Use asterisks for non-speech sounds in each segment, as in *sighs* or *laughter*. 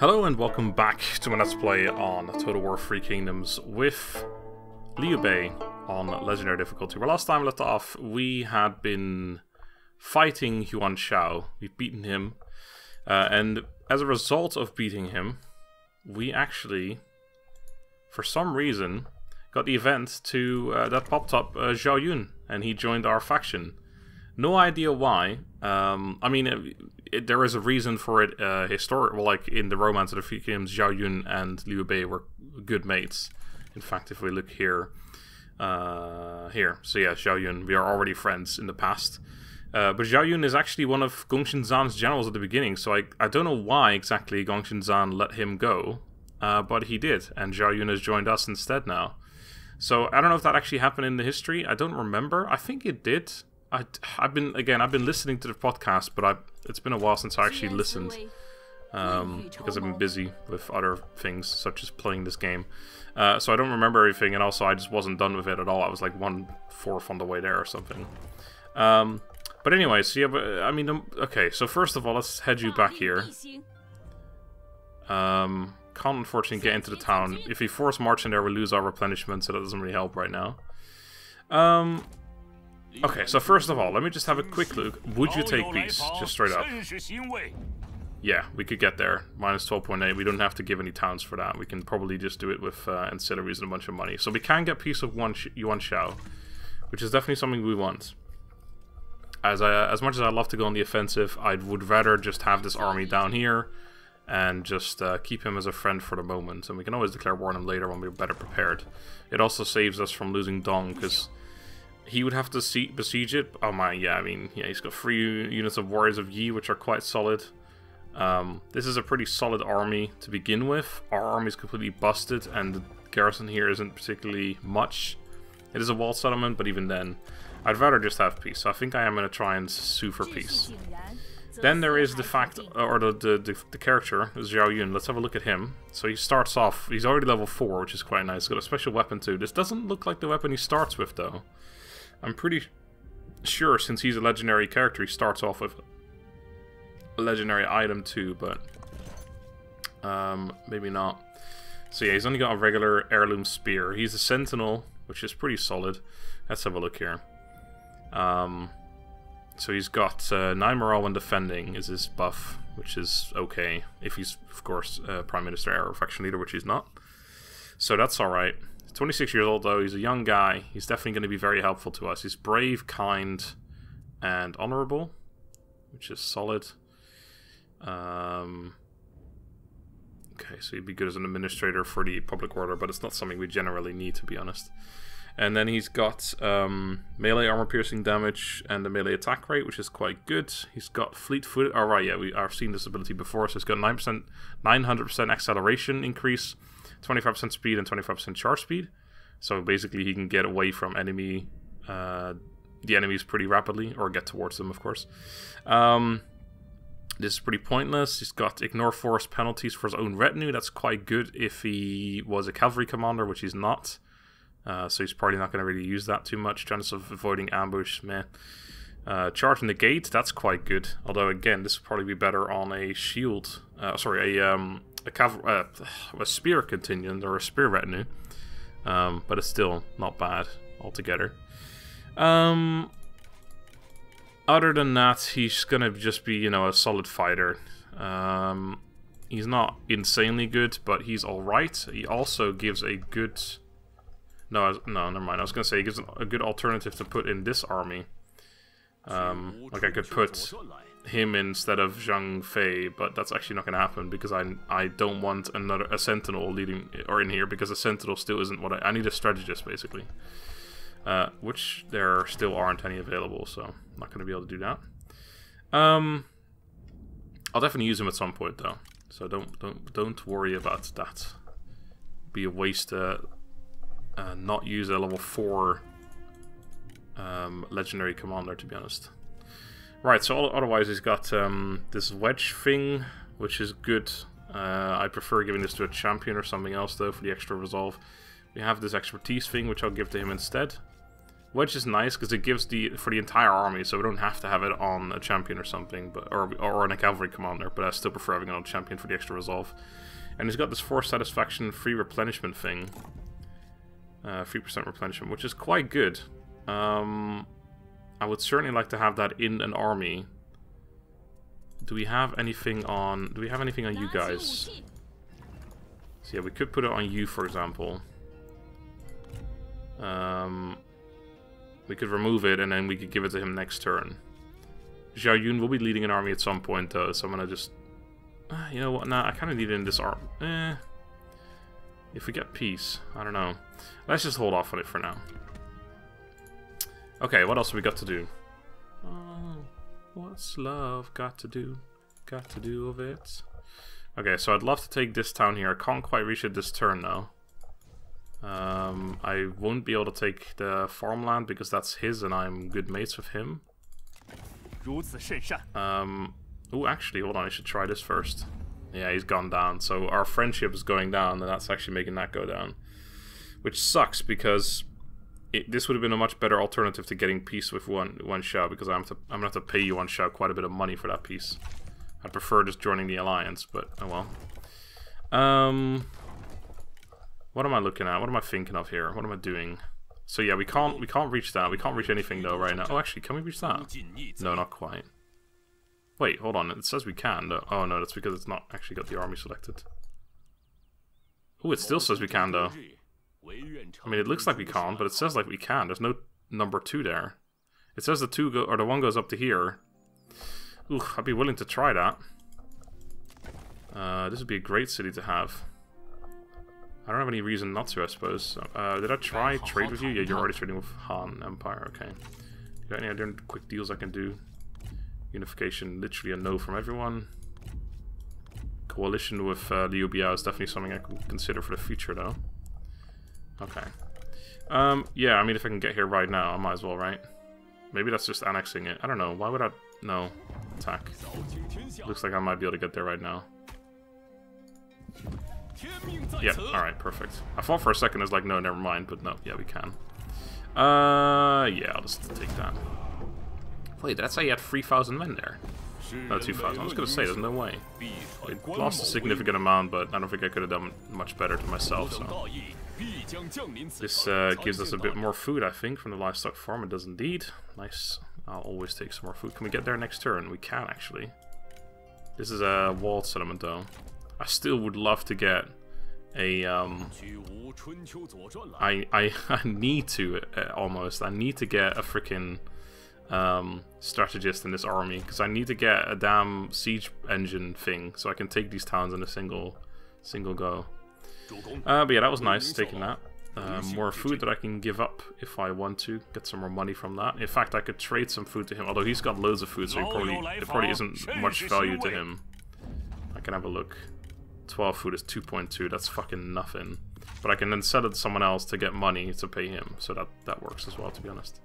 Hello and welcome back to my Let's Play on Total War Three Kingdoms with Liu Bei on Legendary difficulty. Where last time we left off, we had been fighting Yuan Shao. We've beaten him, uh, and as a result of beating him, we actually, for some reason, got the event to uh, that popped up uh, Zhao Yun, and he joined our faction. No idea why. Um, I mean, it, it, there is a reason for it. Uh, historic, well, like in the Romance of the Kingdoms, Zhao Yun and Liu Bei were good mates. In fact, if we look here, uh, here, so yeah, Zhao Yun, we are already friends in the past. Uh, but Zhao Yun is actually one of Gongsun Zan's generals at the beginning, so I, I don't know why exactly Gongsun Zan let him go, uh, but he did, and Zhao Yun has joined us instead now. So I don't know if that actually happened in the history. I don't remember. I think it did. I, I've been again. I've been listening to the podcast, but I it's been a while since I actually listened um, because I've been busy with other things such as playing this game. Uh, so I don't remember everything, and also I just wasn't done with it at all. I was like one fourth on the way there or something. Um, but anyway, so yeah, but I mean, um, okay. So first of all, let's head you back here. Um, can't unfortunately get into the town. If we force march in there, we lose our replenishment, so that doesn't really help right now. Um, Okay, so first of all, let me just have a quick look. Would you take peace? Just straight up. Yeah, we could get there. Minus 12.8. We don't have to give any towns for that. We can probably just do it with uh, ancillaries and a bunch of money. So we can get peace of one Yuan Shao, which is definitely something we want. As I, as much as I'd love to go on the offensive, I would rather just have this army down here and just uh, keep him as a friend for the moment. And we can always declare war on him later when we're better prepared. It also saves us from losing Dong, because he would have to see, besiege it. Oh my, yeah, I mean, yeah, he's got three units of Warriors of Yi, which are quite solid. Um, this is a pretty solid army to begin with. Our army is completely busted, and the garrison here isn't particularly much. It is a walled settlement, but even then, I'd rather just have peace. So I think I am going to try and sue for peace. Then there is the fact, or the, the, the, the character, Zhao Yun. Let's have a look at him. So he starts off, he's already level 4, which is quite nice. He's got a special weapon too. This doesn't look like the weapon he starts with, though. I'm pretty sure since he's a legendary character, he starts off with a legendary item too, but um, maybe not. So yeah, he's only got a regular heirloom spear. He's a sentinel, which is pretty solid. Let's have a look here. Um, so he's got uh, 9 morale when defending is his buff, which is okay. If he's, of course, uh, Prime Minister or Faction Leader, which he's not. So that's alright. 26 years old though, he's a young guy. He's definitely going to be very helpful to us. He's brave, kind, and honorable, which is solid. Um, okay, so he'd be good as an administrator for the public order, but it's not something we generally need, to be honest. And then he's got um, melee armor piercing damage and the melee attack rate, which is quite good. He's got fleet foot. All oh, right, yeah, we I've seen this ability before. So he's got nine percent, nine hundred percent acceleration increase, 25% speed and 25% charge speed. So basically, he can get away from enemy, uh, the enemies pretty rapidly, or get towards them, of course. Um, this is pretty pointless. He's got ignore force penalties for his own retinue. That's quite good if he was a cavalry commander, which he's not. Uh, so he's probably not going to really use that too much. Chance of avoiding ambush, man. Uh, charging the gate, that's quite good. Although again, this would probably be better on a shield. Uh, sorry, a um, a, uh, a spear contingent or a spear retinue. Um, but it's still not bad altogether. Um, other than that, he's gonna just be, you know, a solid fighter. Um, he's not insanely good, but he's alright. He also gives a good... No, no, never mind. I was gonna say he gives a good alternative to put in this army. Um, like I could put him instead of Zhang Fei, but that's actually not going to happen because I I don't want another a Sentinel leading or in here because a Sentinel still isn't what I, I need a strategist basically, uh, which there still aren't any available, so I'm not going to be able to do that. Um, I'll definitely use him at some point though, so don't don't don't worry about that. Be a waste to uh, not use a level four um, legendary commander to be honest. Right, so otherwise he's got um, this wedge thing, which is good. Uh, I prefer giving this to a champion or something else, though, for the extra resolve. We have this expertise thing, which I'll give to him instead. Which is nice because it gives the for the entire army, so we don't have to have it on a champion or something, but or or on a cavalry commander. But I still prefer having it on a champion for the extra resolve. And he's got this force satisfaction free replenishment thing, uh, three percent replenishment, which is quite good. Um, I would certainly like to have that in an army. Do we have anything on? Do we have anything on you guys? So yeah, we could put it on you, for example. Um, we could remove it, and then we could give it to him next turn. Zhao Yun will be leading an army at some point, though, so I'm gonna just... Uh, you know what, nah, I kind of need it in this arm. Eh. If we get peace, I don't know. Let's just hold off on it for now. Okay, what else we got to do? Oh, what's love got to do? Got to do of it? Okay, so I'd love to take this town here. I can't quite reach it this turn, though. Um, I won't be able to take the farmland because that's his and I'm good mates with him. Um, oh, actually, hold on, I should try this first. Yeah, he's gone down. So our friendship is going down, and that's actually making that go down. Which sucks because it, this would have been a much better alternative to getting peace with one Yuan Shao because I'm to, I'm gonna have to pay you one Shao quite a bit of money for that piece. I prefer just joining the alliance, but oh well. Um, what am I looking at? What am I thinking of here? What am I doing? So yeah, we can't we can't reach that. We can't reach anything though right now. Oh, actually, can we reach that? No, not quite. Wait, hold on. It says we can. Though. Oh no, that's because it's not actually got the army selected. Oh, it still says we can though. I mean, it looks like we can't, but it says like we can. There's no number two there. It says the two go or the one goes up to here. Ooh, I'd be willing to try that. Uh, this would be a great city to have. I don't have any reason not to, I suppose. Uh, did I try trade with you? Yeah, you're already trading with Han Empire, okay. You got any other quick deals I can do? Unification, literally a no from everyone. Coalition with uh, the UBA is definitely something I can consider for the future, though. Okay. Um, yeah, I mean, if I can get here right now, I might as well, right? Maybe that's just annexing it. I don't know. Why would I... No. Attack. Looks like I might be able to get there right now. Yeah, alright, perfect. I thought for a second I was like, no, never mind, but no, yeah, we can. Uh, yeah, I'll just take that. Wait, I say you had 3,000 men there? No, 2,000. I was gonna say, there's no way. I lost a significant amount, but I don't think I could have done much better to myself, so... This uh, gives us a bit more food, I think, from the livestock farm. It does indeed. Nice. I'll always take some more food. Can we get there next turn? We can, actually. This is a walled settlement, though. I still would love to get a um I I *laughs* I need to uh, almost I need to get a freaking um strategist in this army because I need to get a damn siege engine thing so I can take these towns in a single single go. Uh, but yeah, that was nice taking that. Uh, more food that I can give up if I want to get some more money from that. In fact, I could trade some food to him, although he's got loads of food, so he probably it probably isn't much value to him. I can have a look. 12 food is 2.2, that's fucking nothing. But I can then sell it to someone else to get money to pay him, so that, that works as well, to be honest.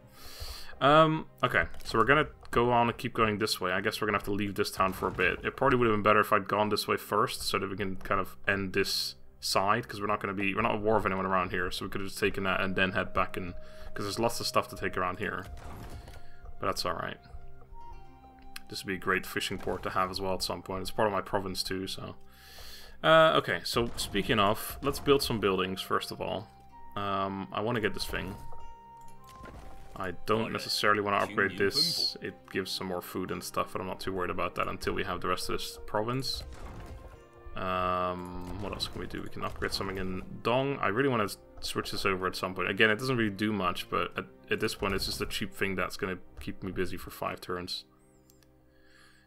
Um, okay, so we're gonna go on and keep going this way. I guess we're gonna have to leave this town for a bit. It probably would have been better if I'd gone this way first, so that we can kind of end this side, because we're not gonna be, we're not at war with anyone around here, so we could have just taken that and then head back and, because there's lots of stuff to take around here. But that's alright. This would be a great fishing port to have as well at some point. It's part of my province too, so... Uh, okay, so speaking of, let's build some buildings first of all. Um, I want to get this thing. I don't necessarily want to upgrade this. It gives some more food and stuff, but I'm not too worried about that until we have the rest of this province. Um, what else can we do? We can upgrade something in Dong. I really want to switch this over at some point. Again, it doesn't really do much, but at, at this point it's just a cheap thing that's going to keep me busy for five turns.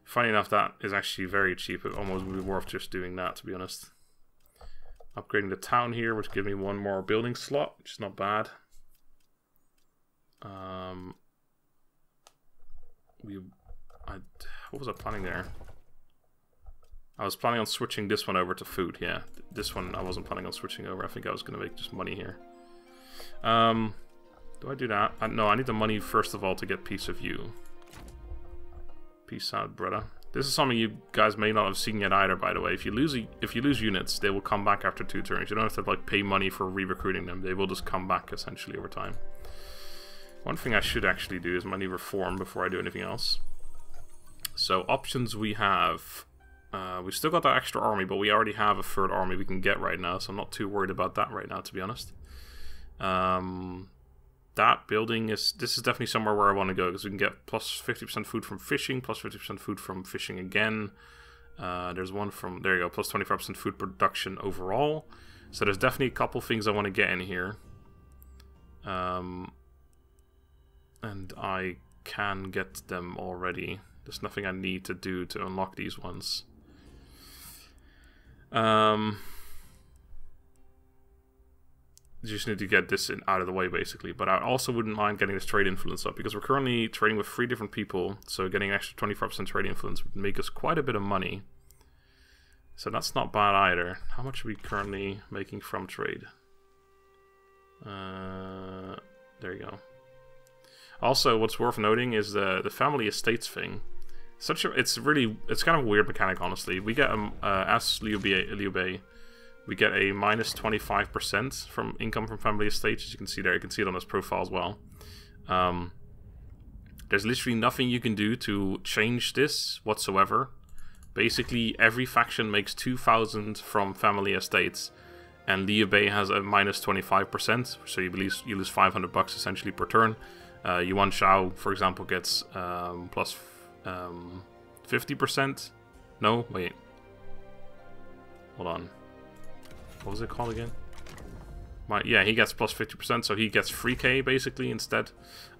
Funny enough, that is actually very cheap. It almost would be worth just doing that, to be honest. Upgrading the town here, which gives me one more building slot, which is not bad. Um, we, I, what was I planning there? I was planning on switching this one over to food, yeah. This one I wasn't planning on switching over. I think I was going to make just money here. Um, do I do that? I, no, I need the money first of all to get peace of you. Peace out, brother. This is something you guys may not have seen yet either, by the way. If you lose if you lose units, they will come back after two turns. You don't have to like pay money for re-recruiting them. They will just come back essentially over time. One thing I should actually do is money reform before I do anything else. So options we have. Uh, we still got that extra army, but we already have a third army we can get right now, so I'm not too worried about that right now, to be honest. Um, that building is this is definitely somewhere where I want to go because we can get plus 50% food from fishing, plus 50% food from fishing again. Uh, there's one from there you go, plus 25% food production overall. So there's definitely a couple things I want to get in here. Um, and I can get them already. There's nothing I need to do to unlock these ones. Um, just need to get this in, out of the way basically. But I also wouldn't mind getting this trade influence up because we're currently trading with three different people, so getting an extra 25% trade influence would make us quite a bit of money. So that's not bad either. How much are we currently making from trade? Uh, there you go. Also, what's worth noting is the the family estates thing. Such a, it's really it's kind of a weird mechanic, honestly. We get um, uh, as Liu Bei, Liu Bei we get a minus 25% from income from family estates, as you can see there. You can see it on his profile as well. Um, there's literally nothing you can do to change this whatsoever. Basically, every faction makes 2,000 from family estates, and Liu Bei has a minus 25%, so you lose, you lose 500 bucks essentially per turn. Uh, Yuan Shao, for example, gets um, plus um, 50%. No, wait. Hold on. What was it called again? My, yeah, he gets plus 50%, so he gets 3k basically instead.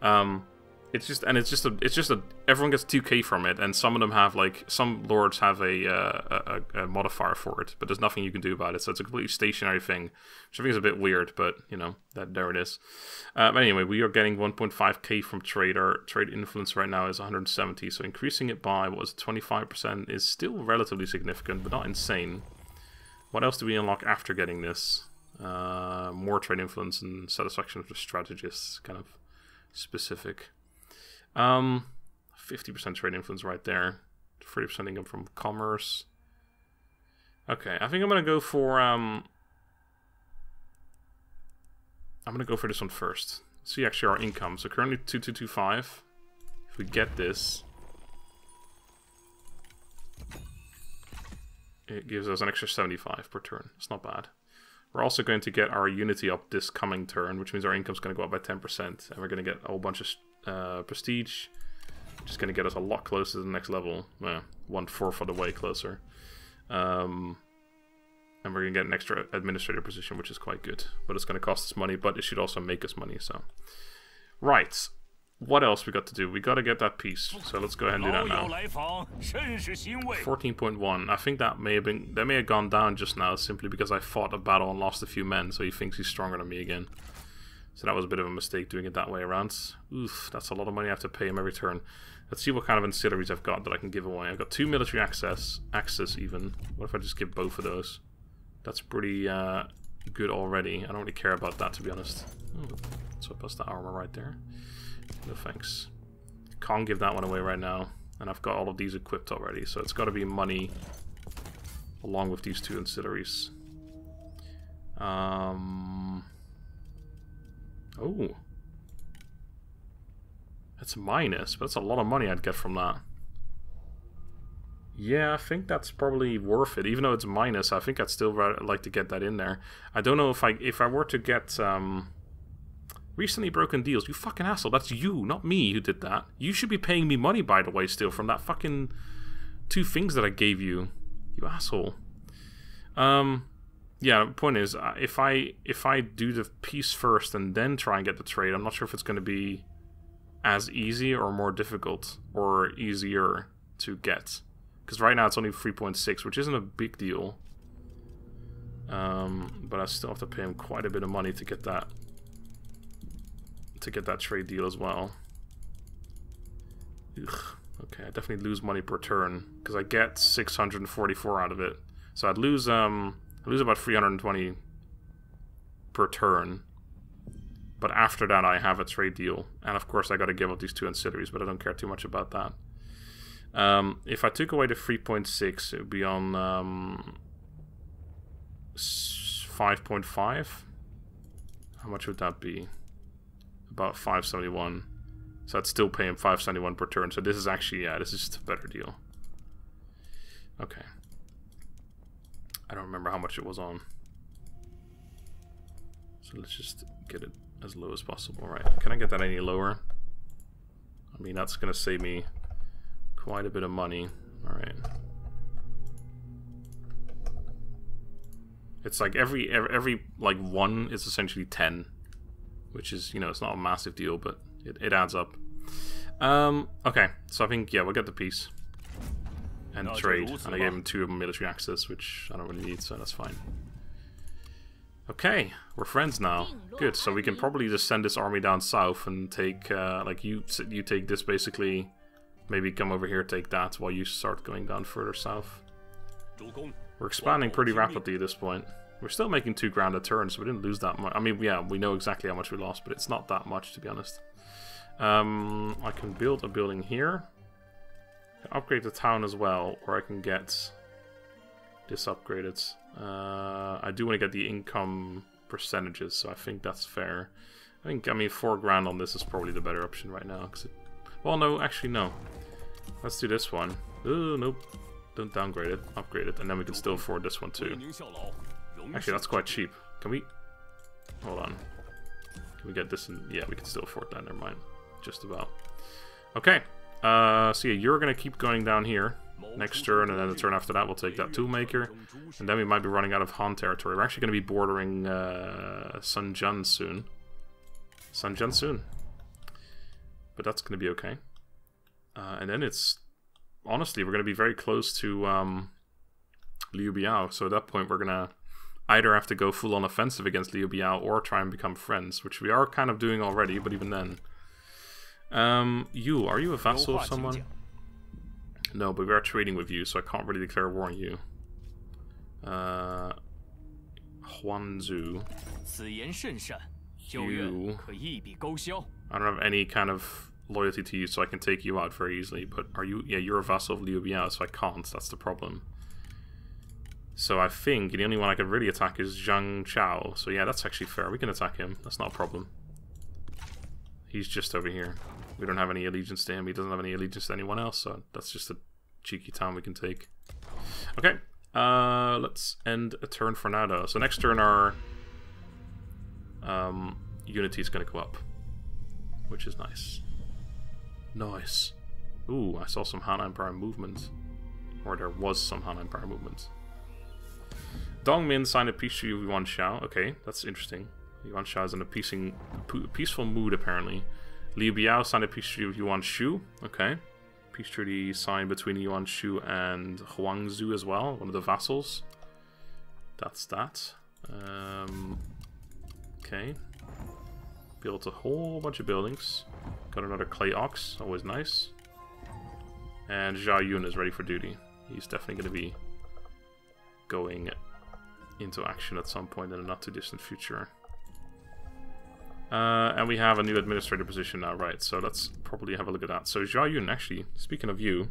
Um, it's just and it's just a it's just a everyone gets 2k from it, and some of them have like some lords have a, uh, a, a modifier for it, but there's nothing you can do about it. So it's a completely stationary thing, which I think is a bit weird, but you know that there it is. Uh, but anyway, we are getting 1.5k from trade. Trade influence right now is 170, so increasing it by what was 25% is still relatively significant, but not insane. What else do we unlock after getting this? Uh, more trade influence and satisfaction of the strategists, kind of specific. Um, 50% trade influence right there. 30% income from commerce. Okay, I think I'm gonna go for um. I'm gonna go for this one first. See actually our income. So currently 2225. If we get this, it gives us an extra 75 per turn. It's not bad. We're also going to get our unity up this coming turn, which means our income's going to go up by 10%. And we're going to get a whole bunch of uh, prestige. Is going to get us a lot closer to the next level. Well, one fourth of the way closer. Um, and we're going to get an extra administrator position, which is quite good. But it's going to cost us money, but it should also make us money, so... Right, what else we got to do? We got to get that piece. So let's go ahead and do that now. 14.1. I think that may have been that may have gone down just now simply because I fought a battle and lost a few men, so he thinks he's stronger than me again. So that was a bit of a mistake doing it that way around. Oof, that's a lot of money I have to pay him every turn. Let's see what kind of ancillaries I've got that I can give away. I've got two military access, access even. What if I just give both of those? That's pretty uh, good already. I don't really care about that to be honest. So plus the armor right there. No thanks. Can't give that one away right now. And I've got all of these equipped already, so it's got to be money along with these two ancillaries. Um. Oh. That's minus, but that's a lot of money I'd get from that. Yeah, I think that's probably worth it. Even though it's minus, I think I'd still like to get that in there. I don't know if I if I were to get um, Recently broken deals. You fucking asshole. That's you, not me, who did that. You should be paying me money, by the way, still, from that fucking two things that I gave you. You asshole. Um, yeah, point is, uh, if I if I do the piece first and then try and get the trade, I'm not sure if it's going to be as easy or more difficult or easier to get. Because right now it's only 3.6, which isn't a big deal. Um, but I still have to pay him quite a bit of money to get that to get that trade deal as well. Ugh. Okay, I definitely lose money per turn because I get 644 out of it. So I'd lose um I lose about 320 per turn. But after that I have a trade deal. And of course I gotta give up these two ancillaries, but I don't care too much about that. Um, if I took away the 3.6, it would be on um, 5.5. How much would that be? about 571. So I'd still pay him 571 per turn. So this is actually, yeah, this is just a better deal. Okay. I don't remember how much it was on. So let's just get it as low as possible. Right, can I get that any lower? I mean, that's going to save me quite a bit of money. Alright. It's like every, every, every, like, one is essentially 10. Which is, you know, it's not a massive deal, but it, it adds up. Um, okay, so I think, yeah, we'll get the peace. And trade. And I gave him two of military access, which I don't really need, so that's fine. Okay, we're friends now. Good, so we can probably just send this army down south and take, uh, like, you you take this basically, maybe come over here, take that, while you start going down further south. We're expanding pretty rapidly at this point. We're still making two grand a turn, so we didn't lose that much. I mean, yeah, we know exactly how much we lost, but it's not that much, to be honest. Um, I can build a building here. Upgrade the town as well, or I can get this upgraded. Uh, I do want to get the income percentages, so I think that's fair. I think, I mean, four grand on this is probably the better option right now. Cause it, well, no, actually, no. Let's do this one. Oh, nope. Don't downgrade it, upgrade it, and then we can still afford this one too. Actually, that's quite cheap. Can we... Hold on. Can we get this in... Yeah, we can still afford that, never mind. Just about. Okay. Uh, so yeah, you're gonna keep going down here next turn, and then the turn after that we'll take that Toolmaker. And then we might be running out of Han territory. We're actually going to be bordering uh, Sun Jian soon. Sun Jian soon. But that's going to be okay. Uh, and then it's... Honestly, we're going to be very close to um, Liu Biao. So at that point, we're going to either have to go full-on offensive against Liu Biao or try and become friends, which we are kind of doing already, but even then... Um, you, are you a vassal of someone? No, but we are trading with you, so I can't really declare war on you. Uh, Huangzu. You. I don't have any kind of loyalty to you, so I can take you out very easily. But are you? Yeah, you're a vassal of Liu Biao, so I can't. That's the problem. So I think the only one I could really attack is Zhang Chao. So yeah, that's actually fair. We can attack him. That's not a problem. He's just over here. We don't have any allegiance to him. He doesn't have any allegiance to anyone else, so that's just a cheeky town we can take. Okay, uh, let's end a turn for now. So next turn our um, unity is going to go up, which is nice. Nice. Ooh, I saw some Han Empire movement. Or there was some Han Empire movement. Dongmin signed a peace treaty with Yuan Shao. Okay, that's interesting. Yuan Shao is in a peacing, peaceful mood, apparently. Liu Biao signed a peace treaty with Yuan Shu. Okay. Peace treaty signed between Yuan Shu and Huangzu as well, one of the vassals. That's that. Um, okay. Built a whole bunch of buildings. Got another clay ox, always nice. And Zhao Yun is ready for duty. He's definitely going to be going into action at some point in a not too distant future. Uh, and we have a new administrator position now, right? So let's probably have a look at that. So Zhao Yun, actually, speaking of you,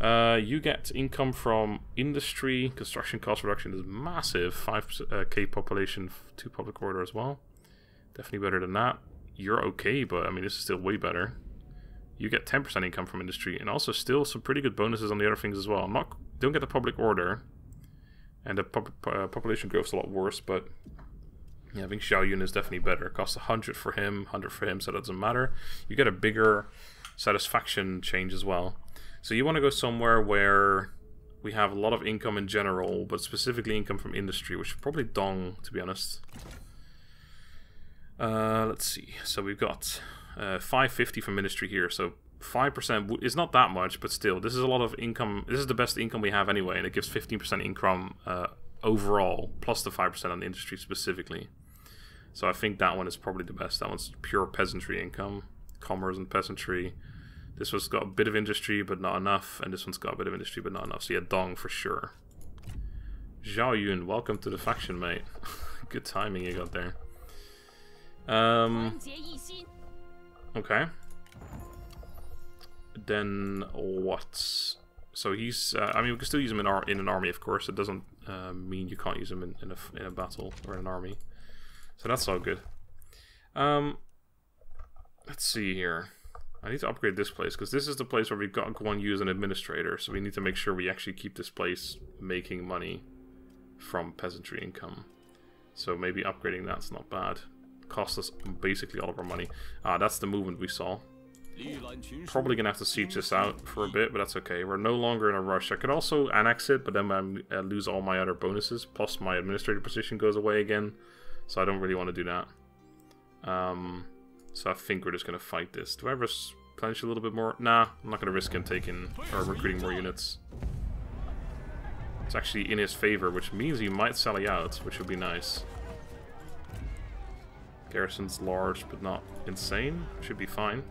uh, you get income from industry, construction cost reduction is massive, 5k uh, population, 2 public order as well. Definitely better than that. You're okay, but I mean, this is still way better. You get 10% income from industry, and also still some pretty good bonuses on the other things as well. Not Don't get the public order, and the pop uh, population growth is a lot worse, but yeah, I think Zhao Yun is definitely better. It costs 100 for him, 100 for him, so that doesn't matter. You get a bigger satisfaction change as well. So you want to go somewhere where we have a lot of income in general, but specifically income from industry, which is probably Dong, to be honest. Uh, let's see. So we've got uh, 550 from industry here, so 5% is not that much, but still, this is a lot of income. This is the best income we have anyway, and it gives 15% income uh, overall, plus the 5% on the industry specifically. So I think that one is probably the best. That one's pure peasantry income, commerce and peasantry. This one's got a bit of industry, but not enough. And this one's got a bit of industry, but not enough. So yeah, Dong for sure. Zhao Yun, welcome to the faction, mate. *laughs* Good timing you got there. Um, okay. Then what? So he's, uh, I mean, we can still use him in, in an army, of course. It doesn't uh, mean you can't use him in, in, a, in a battle or in an army. So that's all good. Um, let's see here. I need to upgrade this place because this is the place where we've got one use an administrator. So we need to make sure we actually keep this place making money from peasantry income. So maybe upgrading that's not bad. Cost us basically all of our money. Ah, that's the movement we saw. Probably gonna have to siege this out for a bit, but that's okay. We're no longer in a rush. I could also annex it, but then I lose all my other bonuses. Plus my administrative position goes away again. So I don't really want to do that. Um, so I think we're just gonna fight this. Do I ever replenish a little bit more? Nah, I'm not gonna risk him taking or recruiting more units. It's actually in his favor, which means he might sally out, which would be nice. Garrison's large, but not insane. Should be fine.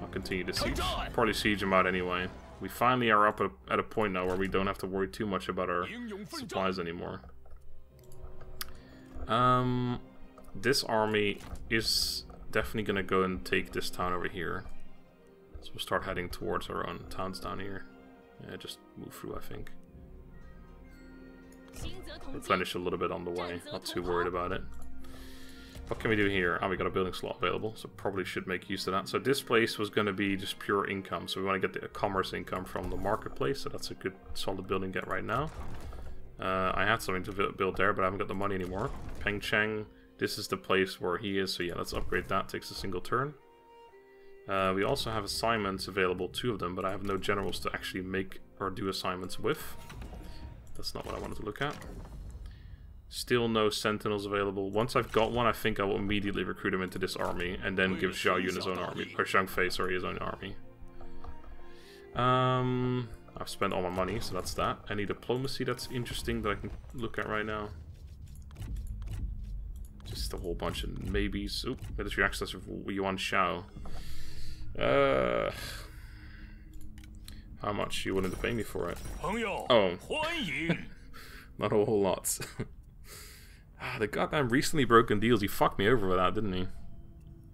I'll continue to siege. Probably siege him out anyway. We finally are up at a point now where we don't have to worry too much about our supplies anymore. Um, this army is definitely to go and take this town over here. So we'll start heading towards our own towns down here. Yeah, just move through, I think. Replenish a little bit on the way. Not too worried about it. What can we do here? Oh, we got a building slot available, so probably should make use of that. So this place was going to be just pure income, so we want to get the commerce income from the marketplace, so that's a good solid building get right now. Uh, I had something to build there, but I haven't got the money anymore. Pengcheng, this is the place where he is, so yeah, let's upgrade that. Takes a single turn. Uh, we also have assignments available, two of them, but I have no generals to actually make or do assignments with. That's not what I wanted to look at. Still no sentinels available. Once I've got one, I think I will immediately recruit him into this army and then give Zhao Yun his own army. Or Zhang Fei, sorry, his own army. Um, I've spent all my money, so that's that. Any diplomacy that's interesting that I can look at right now? Just a whole bunch of maybes. Oop, military access of Yuan Shao. Uh, how much you willing to pay me for it? Oh, *laughs* not a whole lot. *laughs* Ah, the goddamn recently broken deals, he fucked me over with that, didn't he?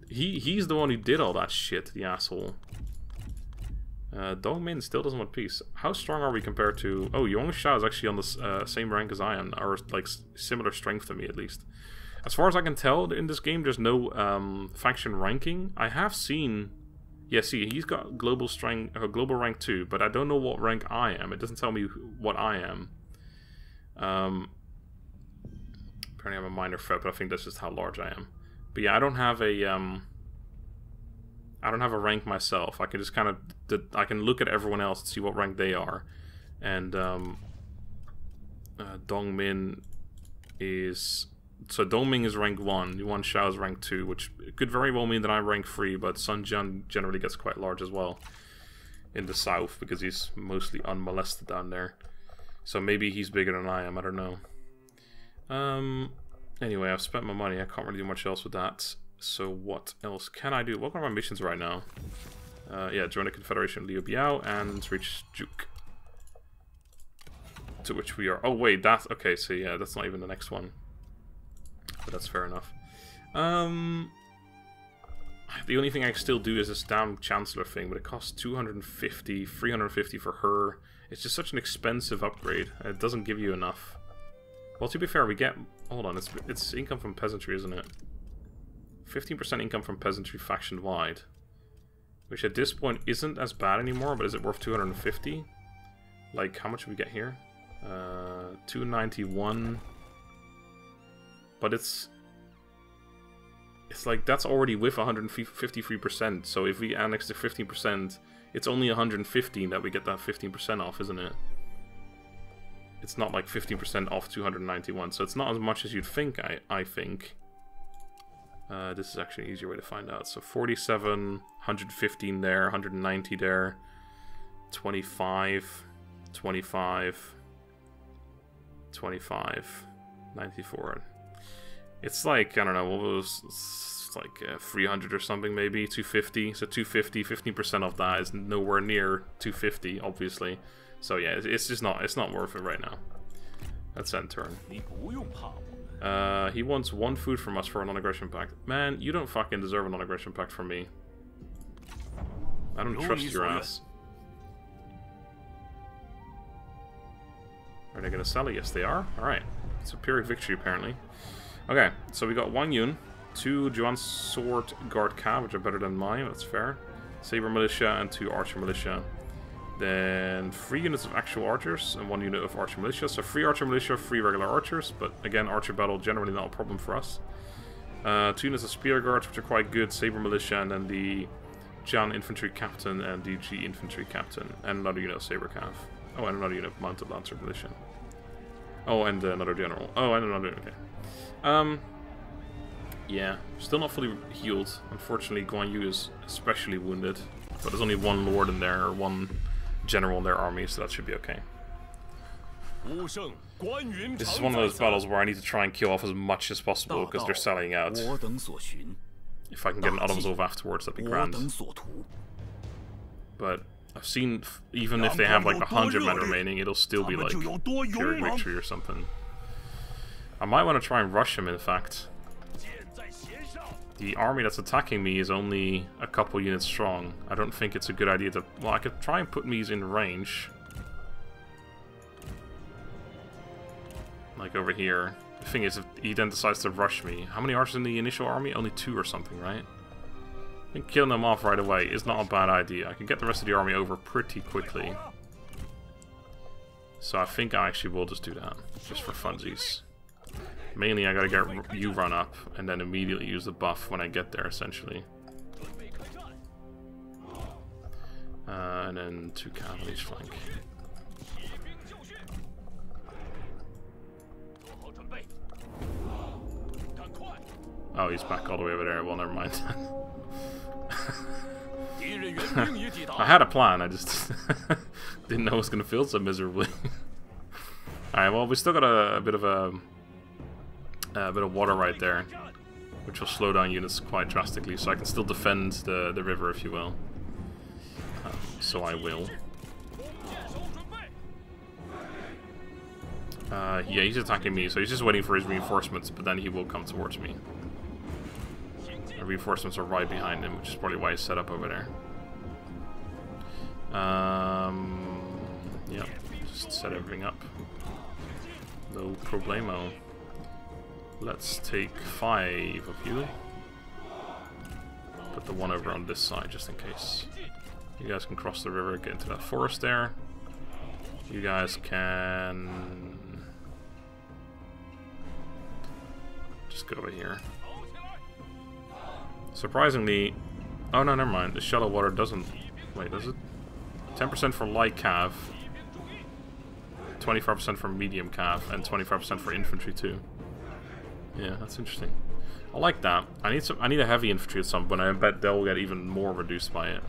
He He's the one who did all that shit, the asshole. Uh, Dongmin still doesn't want peace. How strong are we compared to... Oh, Yuan Shao is actually on the uh, same rank as I am, or like similar strength to me at least. As far as I can tell, in this game there's no um, faction ranking. I have seen... Yeah, see, he's got global strength, uh, global rank 2, but I don't know what rank I am. It doesn't tell me what I am. Um, Apparently I'm a minor threat, but I think that's just how large I am. But yeah, I don't have a um, I don't have a rank myself. I can just kind of I can look at everyone else and see what rank they are, and um, uh, Dongmin is so Dongming is rank one. Yuan Shao is rank two, which could very well mean that I'm rank three. But Sun Jian generally gets quite large as well in the south because he's mostly unmolested down there. So maybe he's bigger than I am. I don't know. Um, anyway, I've spent my money. I can't really do much else with that. So what else can I do? What are my missions right now? Uh, yeah, join the Confederation Liu Biao and reach Juke. To which we are... Oh, wait, that's... Okay, so yeah, that's not even the next one. But that's fair enough. Um... The only thing I can still do is this damn Chancellor thing, but it costs 250, 350 for her. It's just such an expensive upgrade. It doesn't give you enough. Well, to be fair, we get... Hold on, it's, it's income from peasantry, isn't it? 15% income from peasantry faction-wide. Which at this point isn't as bad anymore, but is it worth 250? Like, how much do we get here? Uh, 291. But it's... It's like, that's already with 153%, so if we annex the 15%, it's only 115 that we get that 15% off, isn't it? it's not like 15% off 291, so it's not as much as you'd think, I, I think. Uh, this is actually an easier way to find out. So 47, 115 there, 190 there, 25, 25, 25, 94. It's like, I don't know, what was like uh, 300 or something maybe, 250. So 250, 15% of that is nowhere near 250, obviously. So yeah, it's just not it's not worth it right now. Let's end turn. Uh, he wants one food from us for a non-aggression pact. Man, you don't fucking deserve a non-aggression pact from me. I don't trust your ass. Are they gonna sell it? Yes, they are. Alright. It's a Pyrrhic victory, apparently. Okay, so we got Wang Yun. two Juan Sword Guard Cav, which are better than mine, that's fair. Saber Militia and two Archer Militia. Then three units of actual archers and one unit of archer militia. So three archer militia, three regular archers, but again, archer battle generally not a problem for us. Uh, two units of spear guards, which are quite good, saber militia, and then the Jan infantry captain and DG infantry captain, and another unit of saber cav. Oh, and another unit of mounted lancer militia. Oh, and another general. Oh, and another. Okay. Um. Yeah, still not fully healed. Unfortunately, Guan Yu is especially wounded, but there's only one lord in there, or one general in their army, so that should be okay. This is one of those battles where I need to try and kill off as much as possible because they're selling out. If I can get an Adamsov afterwards, that'd be grand. But I've seen, even if they have like a hundred men remaining, it'll still be like pure victory or something. I might want to try and rush him, in fact. The army that's attacking me is only a couple units strong. I don't think it's a good idea to... Well, I could try and put me in range. Like over here. The thing is, if he then decides to rush me... How many archers in the initial army? Only two or something, right? I think killing them off right away is not a bad idea. I can get the rest of the army over pretty quickly. So I think I actually will just do that. Just for funsies. Mainly I gotta get you run up, and then immediately use the buff when I get there, essentially. Uh, and then two cavalry flank. Oh, he's back all the way over there. Well, never mind. *laughs* I had a plan, I just *laughs* didn't know it was going to feel so miserably. *laughs* Alright, well, we still got a, a bit of a a bit of water right there, which will slow down units quite drastically, so I can still defend the, the river, if you will. Um, so I will. Uh, yeah, he's attacking me, so he's just waiting for his reinforcements, but then he will come towards me. The reinforcements are right behind him, which is probably why he's set up over there. Um, yeah, just set everything up. No problemo. Let's take five of you. Put the one over on this side just in case. You guys can cross the river, get into that forest there. You guys can... Just go over here. Surprisingly... Oh no, never mind. The shallow water doesn't... Wait, does it? 10% for light cav. 25% for medium cav, and 25% for infantry too. Yeah, that's interesting. I like that. I need some. I need a heavy infantry at some point. I bet they'll get even more reduced by it.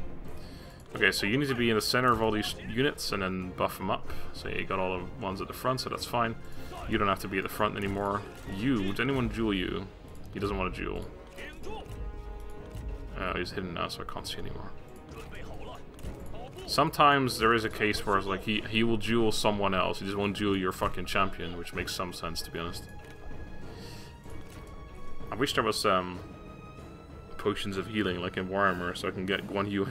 Okay, so you need to be in the center of all these units and then buff them up. So you got all the ones at the front, so that's fine. You don't have to be at the front anymore. You, did anyone duel you? He doesn't want to duel. Oh, he's hidden now, so I can't see anymore. Sometimes there is a case where it's like he, he will duel someone else. He just won't duel your fucking champion, which makes some sense, to be honest. I wish there was um, potions of healing like in Warhammer so I can get Guan Yu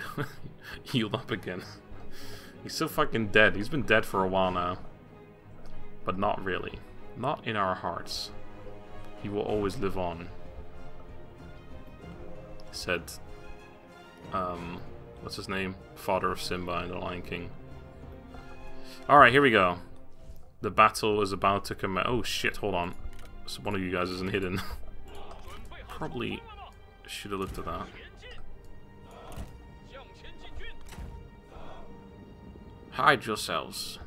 healed up again. He's so fucking dead. He's been dead for a while now. But not really. Not in our hearts. He will always live on. Said, um, what's his name? Father of Simba and the Lion King. Alright, here we go. The battle is about to come. Oh shit, hold on. So one of you guys isn't hidden. *laughs* probably should have looked at that. Hide yourselves.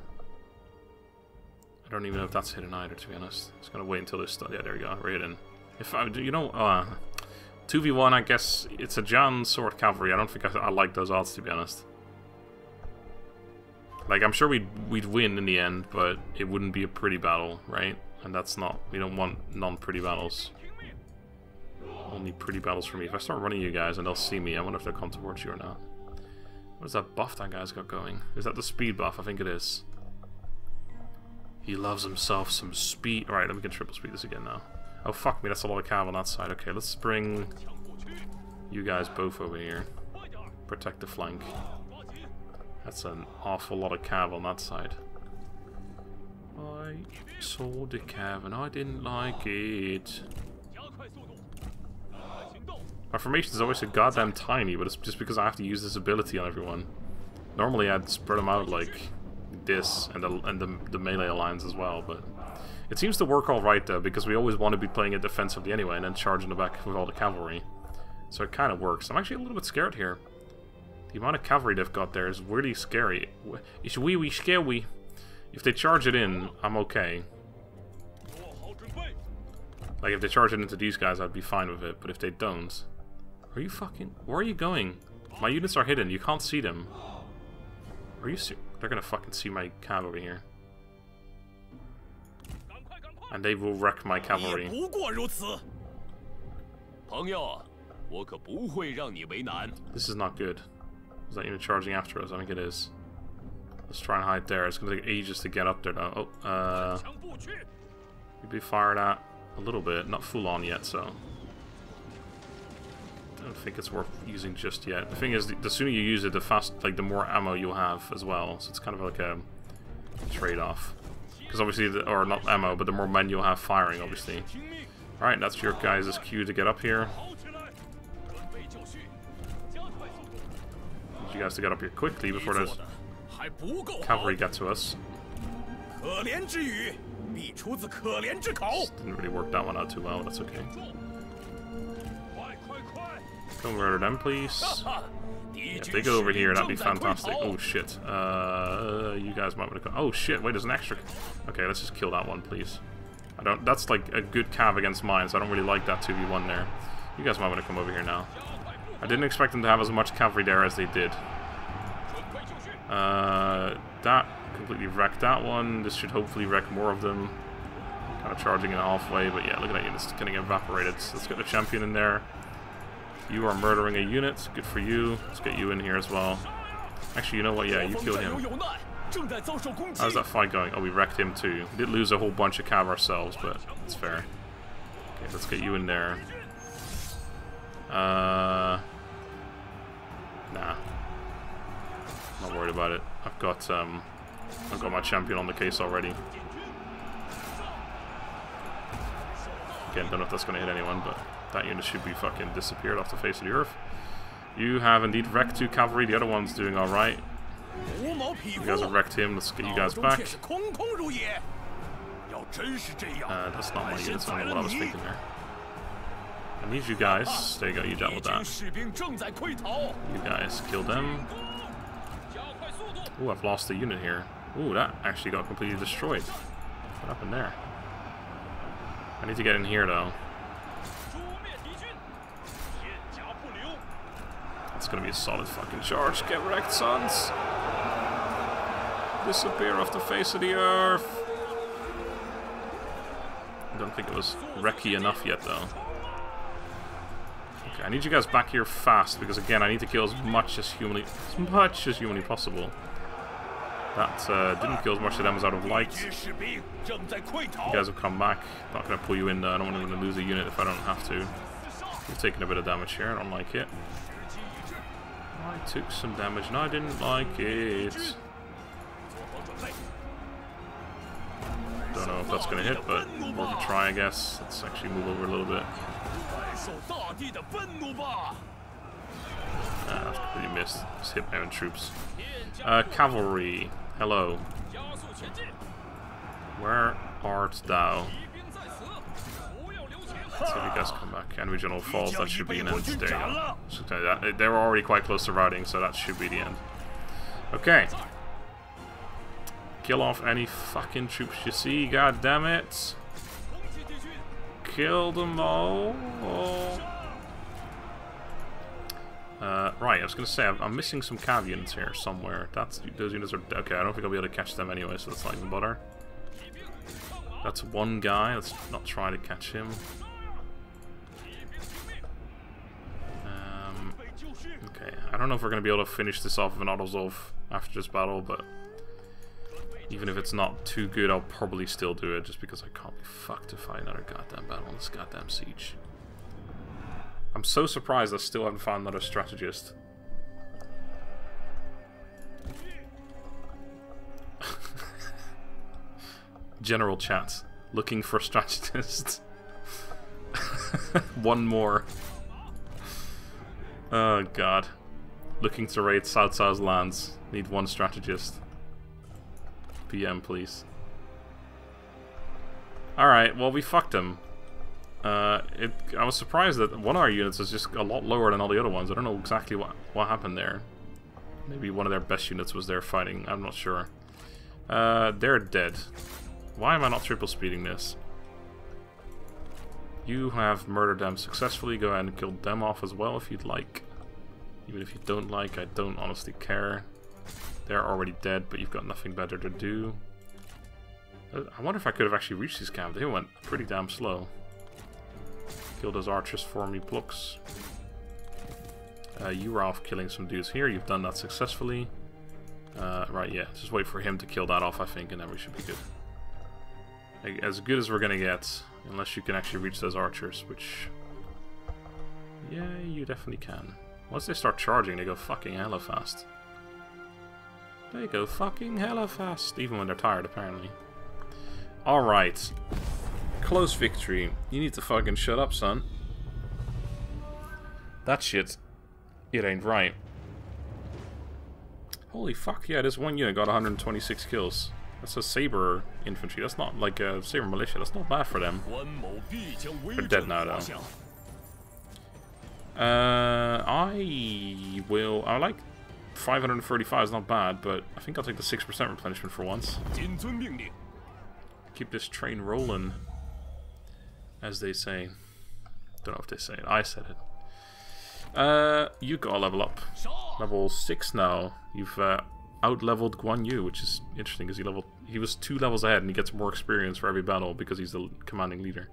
I don't even know if that's hidden either, to be honest. Just gonna wait until this. Yeah, there we go. We're hidden. If I, do you know, uh, 2v1, I guess it's a Jian Sword Cavalry. I don't think I, I like those odds, to be honest. Like, I'm sure we'd, we'd win in the end, but it wouldn't be a pretty battle, right? And that's not, we don't want non-pretty battles. Only pretty battles for me. If I start running you guys and they'll see me, I wonder if they'll come towards you or not. What is that buff that guy's got going? Is that the speed buff? I think it is. He loves himself some speed. Alright, let me get triple speed this again now. Oh, fuck me, that's a lot of cav on that side. Okay, let's bring you guys both over here. Protect the flank. That's an awful lot of cav on that side. I saw the cav and I didn't like it. My formation is always so goddamn tiny, but it's just because I have to use this ability on everyone. Normally I'd spread them out like this and the, and the, the melee lines as well, but it seems to work alright though, because we always want to be playing it defensively anyway and then charging the back with all the cavalry. So it kind of works. I'm actually a little bit scared here. The amount of cavalry they've got there is really scary. It's wee wee scary. If they charge it in, I'm okay. Like, if they charge it into these guys, I'd be fine with it. But if they don't... Are you fucking... Where are you going? My units are hidden. You can't see them. Are you They're gonna fucking see my cavalry here. And they will wreck my cavalry. This is not good. Is that unit charging after us? I think it is. Let's try and hide there. It's gonna take ages to get up there though. Oh, uh... You'd be fired at a little bit. Not full on yet, so... I don't think it's worth using just yet. The thing is, the sooner you use it, the fast, like, the more ammo you'll have as well. So it's kind of like a trade-off. Because obviously, the, or not ammo, but the more men you'll have firing, obviously. Alright, that's your guys' cue to get up here. You guys to get up here quickly before those cavalry get to us. Didn't really work that one out too well, that's okay. Come murder them, please. Yeah, if they go over here, that'd be fantastic. Oh shit. Uh, you guys might want to come. Oh shit, wait, there's an extra. Okay, let's just kill that one, please. I don't. That's like a good cav against mine, so I don't really like that 2v1 there. You guys might want to come over here now. I didn't expect them to have as much cavalry there as they did. Uh, that completely wrecked that one. This should hopefully wreck more of them. Kind of charging it halfway, but yeah, look at that unit. It's getting evaporated. Let's get the champion in there. You are murdering a unit. Good for you. Let's get you in here as well. Actually, you know what? Yeah, you killed him. How's that fight going? Oh, we wrecked him too. We did lose a whole bunch of cav ourselves, but it's fair. Okay, let's get you in there. Uh, nah. Not worried about it. I've got um, I've got my champion on the case already. Again, don't know if that's going to hit anyone, but that unit should be fucking disappeared off the face of the earth. You have indeed wrecked two cavalry. The other one's doing all right. You guys have wrecked him. Let's get you guys back. Uh, that's not my units. I don't know what I was thinking there. I need you guys. There you go. You dealt with that. You guys kill them. Ooh, I've lost a unit here. Ooh, that actually got completely destroyed. What happened there? I need to get in here, though. It's gonna be a solid fucking charge. Get wrecked, sons! Disappear off the face of the earth! I don't think it was wrecky enough yet, though. Okay, I need you guys back here fast, because again, I need to kill as much as humanly, as much as humanly possible. That uh, didn't kill as much of them as I would have liked. You guys have come back. Not going to pull you in there. I don't want to lose a unit if I don't have to. You've taken a bit of damage here. I don't like it. I took some damage and I didn't like it. Don't know if that's going to hit, but worth a try, I guess. Let's actually move over a little bit. Ah, that's completely missed. Just hit my own troops. Uh, cavalry. Hello. Where art thou? If you guys come back. Enemy General falls, that should be an end. There. They were already quite close to routing, so that should be the end. Okay. Kill off any fucking troops you see, god damn it. Kill them all. Uh, right, I was going to say, I'm, I'm, missing some cav units here somewhere. That's Those units are... Okay, I don't think I'll be able to catch them anyway, so that's not even bother. That's one guy. Let's not try to catch him. Okay, I don't know if we're going to be able to finish this off with an auto-resolve after this battle, but... Even if it's not too good, I'll probably still do it, just because I can't be fucked to fight another goddamn battle in this goddamn siege. I'm so surprised I still haven't found another strategist. *laughs* General chat. Looking for strategist. *laughs* One more. Oh god. Looking to raid South South lands. Need one strategist. PM, please. Alright, well we fucked him. Uh, it, I was surprised that one of our units is just a lot lower than all the other ones. I don't know exactly what, what happened there. Maybe one of their best units was there fighting. I'm not sure. Uh, they're dead. Why am I not triple speeding this? You have murdered them successfully. Go ahead and kill them off as well if you'd like. Even if you don't like, I don't honestly care. They're already dead, but you've got nothing better to do. Uh, I wonder if I could have actually reached these camp. They went pretty damn slow. Kill those archers for me, Blux. Uh, you were off killing some dudes here. You've done that successfully. Uh, right, yeah. Just wait for him to kill that off, I think, and then we should be good. As good as we're gonna get, unless you can actually reach those archers, which... Yeah, you definitely can. Once they start charging, they go fucking hella fast. They go fucking hella fast, even when they're tired, apparently. Alright. Close victory. You need to fucking shut up, son. That shit, it ain't right. Holy fuck, yeah, this one unit got 126 kills. That's a Saber infantry. That's not like a Saber militia. That's not bad for them. They're dead now, though. Uh, I will... I like 535 is not bad, but I think I'll take the 6% replenishment for once. Keep this train rolling, as they say. Don't know if they say it. I said it. Uh, you gotta level up. Level 6 now. You've uh, out-leveled Guan Yu, which is interesting because he leveled he was two levels ahead and he gets more experience for every battle because he's the commanding leader.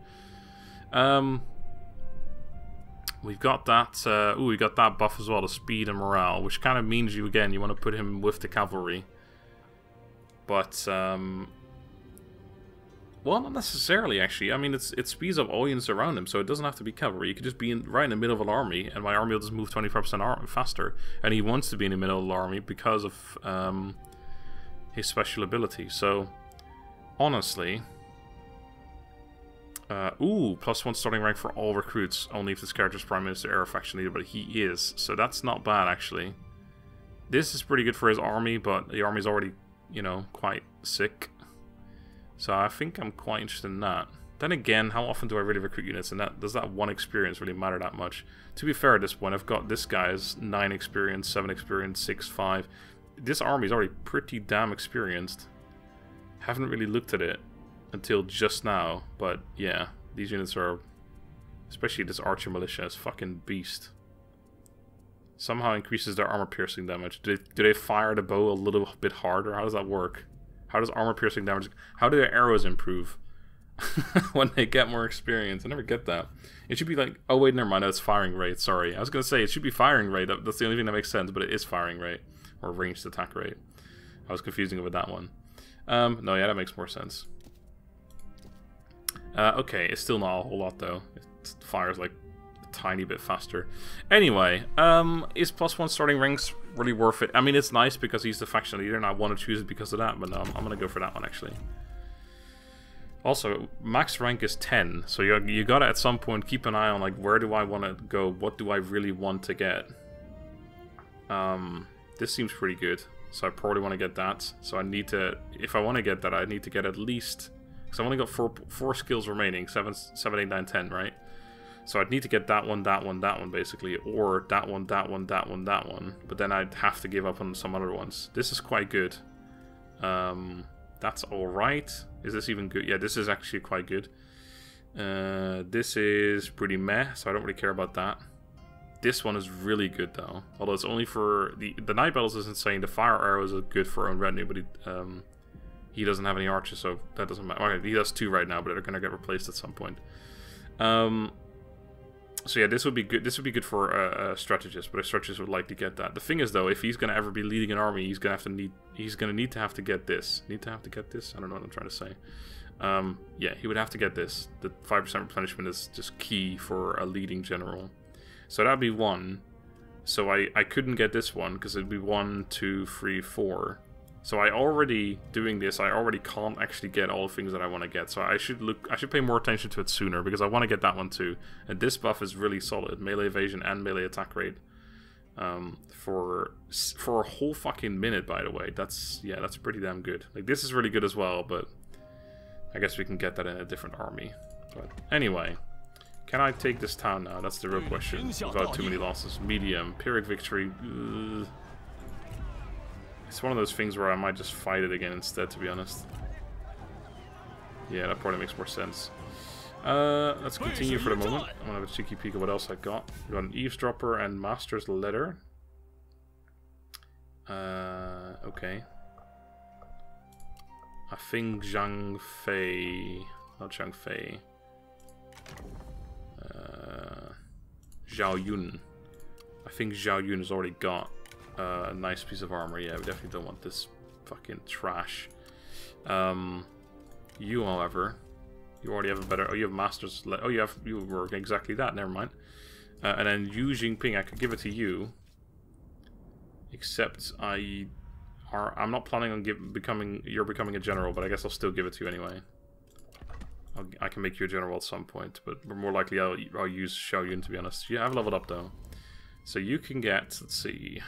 Um, we've got that. Uh, ooh, we got that buff as well, the speed and morale, which kind of means you again you want to put him with the cavalry. But um, well, not necessarily, actually. I mean, it's it speeds up all units around him, so it doesn't have to be cavalry. You could just be in, right in the middle of an army, and my army will just move 25% faster. And he wants to be in the middle of the army because of um, his special ability. So, honestly... Uh, ooh, plus one starting rank for all recruits, only if this character's Prime Minister Air Faction leader, but he is, so that's not bad, actually. This is pretty good for his army, but the army's already, you know, quite sick. So I think I'm quite interested in that. Then again, how often do I really recruit units, and that does that one experience really matter that much? To be fair at this point, I've got this guy's 9 experience, 7 experience, 6, 5. This army is already pretty damn experienced. Haven't really looked at it until just now, but yeah, these units are... Especially this archer militia is fucking beast. Somehow increases their armor piercing damage. Do they, do they fire the bow a little bit harder? How does that work? How does armor piercing damage? How do their arrows improve *laughs* when they get more experience? I never get that. It should be like, oh wait, never mind. That's firing rate. Sorry, I was gonna say it should be firing rate. That's the only thing that makes sense, but it is firing rate or ranged attack rate. I was confusing it with that one. Um, no, yeah, that makes more sense. Uh, okay, it's still not a whole lot though. It fires like a tiny bit faster. Anyway, um, is plus one starting ranks really worth it. I mean, it's nice because he's the faction leader, and I want to choose it because of that. But no, I'm, I'm gonna go for that one actually. Also, max rank is 10, so you you gotta at some point keep an eye on like where do I want to go? What do I really want to get? Um, this seems pretty good, so I probably want to get that. So I need to, if I want to get that, I need to get at least because I've only got four four skills remaining, seven, seven, eight, nine, ten, right? So I'd need to get that one, that one, that one, basically, or that one, that one, that one, that one. But then I'd have to give up on some other ones. This is quite good. Um, that's alright. Is this even good? Yeah, this is actually quite good. Uh, this is pretty meh, so I don't really care about that. This one is really good, though. Although it's only for... The the Night Battles is insane. The Fire Arrows are good for own retinue, but he, um, he doesn't have any archers, so that doesn't matter. Okay, he has two right now, but they're going to get replaced at some point. Um, so yeah, this would be good. This would be good for a, a, strategist, but a strategist would like to get that. The thing is, though, if he's gonna ever be leading an army, he's gonna have to need. He's gonna need to have to get this. Need to have to get this. I don't know what I'm trying to say. Um, yeah, he would have to get this. The five percent replenishment is just key for a leading general. So that'd be one. So I I couldn't get this one because it'd be one, two, three, four. So I already, doing this, I already can't actually get all the things that I want to get. So I should look, I should pay more attention to it sooner because I want to get that one too. And this buff is really solid, melee evasion and melee attack rate. Um, for for a whole fucking minute, by the way. That's yeah, that's pretty damn good. Like this is really good as well, but I guess we can get that in a different army. But anyway, can I take this town now? That's the real question. Without too many losses. Medium, Pyrrhic victory. Ugh. It's one of those things where I might just fight it again instead, to be honest. Yeah, that probably makes more sense. Uh, let's continue for the moment. I'm gonna have a cheeky peek at what else I got. We got an eavesdropper and master's letter. Uh, okay. I think Zhang Fei, not Zhang Fei. Uh, Zhao Yun. I think Zhao Yun has already got uh, a nice piece of armor. Yeah, we definitely don't want this fucking trash. Um, you, however, you already have a better. Oh, you have masters. Oh, you have you work exactly that. Never mind. Uh, and then Yu Jingping, I could give it to you. Except I are I'm not planning on give, becoming you're becoming a general, but I guess I'll still give it to you anyway. I'll, i can make you a general at some point, but more likely I'll, I'll use Zhao Yun to be honest. You have leveled up though. So you can get, let's see,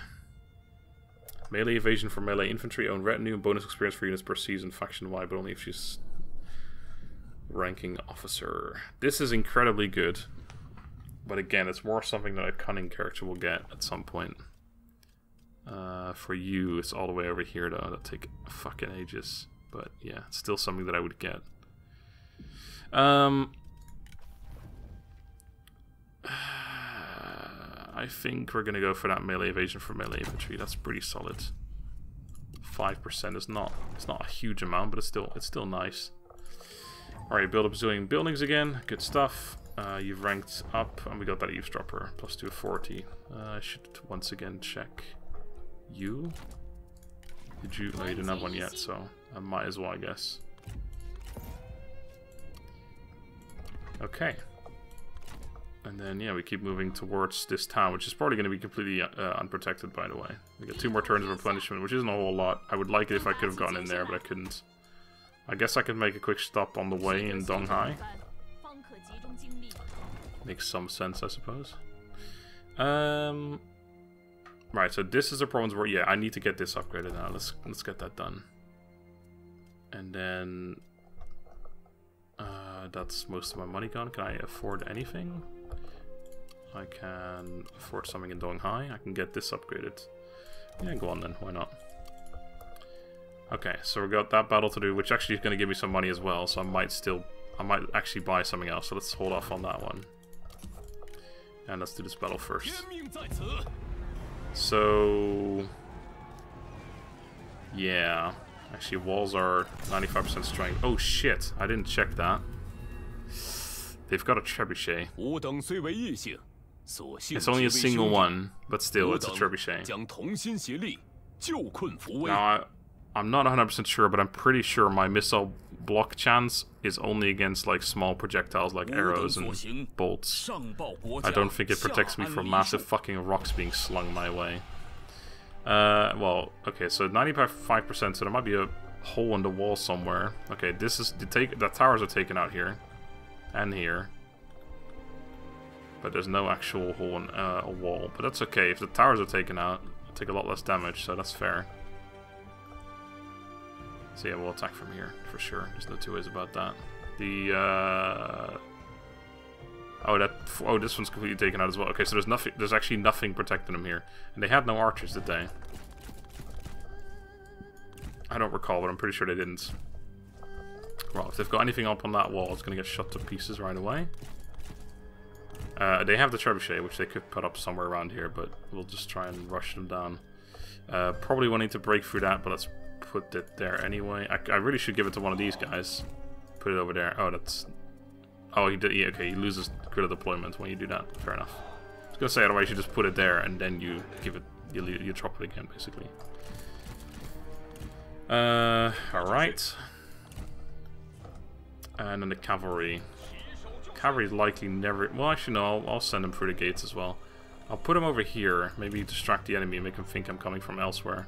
melee evasion for melee infantry, own retinue, and bonus experience for units per season, faction wide, but only if she's ranking officer. This is incredibly good, but again, it's more something that a cunning character will get at some point. Uh, for you, it's all the way over here though. That'll take fucking ages. But yeah, it's still something that I would get. Um, I think we're gonna go for that melee evasion for melee infantry. That's pretty solid. Five percent is not it's not a huge amount, but it's still it's still nice. Alright, build up zillion buildings again. Good stuff. Uh, you've ranked up, and we got that eavesdropper plus 240. Uh, I should once again check you. Did you? No, you didn't have one yet, so I might as well, I guess. Okay. And then, yeah, we keep moving towards this town, which is probably going to be completely uh, unprotected, by the way. We got two more turns of replenishment, which isn't a whole lot. I would like it if I could have gotten in there, but I couldn't. I guess I could make a quick stop on the way in Donghai. Makes some sense, I suppose. Um, right, so this is a province where, yeah, I need to get this upgraded now. Let's let's get that done. And then uh, that's most of my money gone. Can I afford anything? I can afford something in Donghai. I can get this upgraded. Yeah, go on then. Why not? Okay, so we got that battle to do, which actually is going to give me some money as well, so I might still... I might actually buy something else, so let's hold off on that one. And let's do this battle first. So... Yeah. Actually, walls are 95% strength. Oh shit, I didn't check that. They've got a trebuchet. It's only a single one, but still, it's a trebuchet. Now, I, I'm not 100% sure, but I'm pretty sure my missile block chance is only against like small projectiles like arrows and bolts. I don't think it protects me from massive fucking rocks being slung my way. Uh, well, okay, so 95%, so there might be a hole in the wall somewhere. Okay, this is, the, take, the towers are taken out here. And here. But there's no actual horn uh, a wall. But that's okay, if the towers are taken out, I'll take a lot less damage, so that's fair. So yeah, we'll attack from here, for sure. There's no two ways about that. The, uh... Oh, that. Oh, this one's completely taken out as well. Okay, so there's nothing. There's actually nothing protecting them here, and they had no archers, did they? I don't recall, but I'm pretty sure they didn't. Well, if they've got anything up on that wall, it's going to get shot to pieces right away. Uh, they have the trebuchet, which they could put up somewhere around here, but we'll just try and rush them down. Uh, probably wanting to break through that, but let's put it there anyway. I, I really should give it to one of these guys. Put it over there. Oh, that's Oh, he did. Yeah, okay, he loses grid of deployment when you do that. Fair enough. I was gonna say otherwise you just put it there and then you give it, you, you drop it again, basically. Uh, all right. And then the cavalry. Cavalry is likely never. Well, actually, no. I'll, I'll send them through the gates as well. I'll put them over here. Maybe distract the enemy and make them think I'm coming from elsewhere.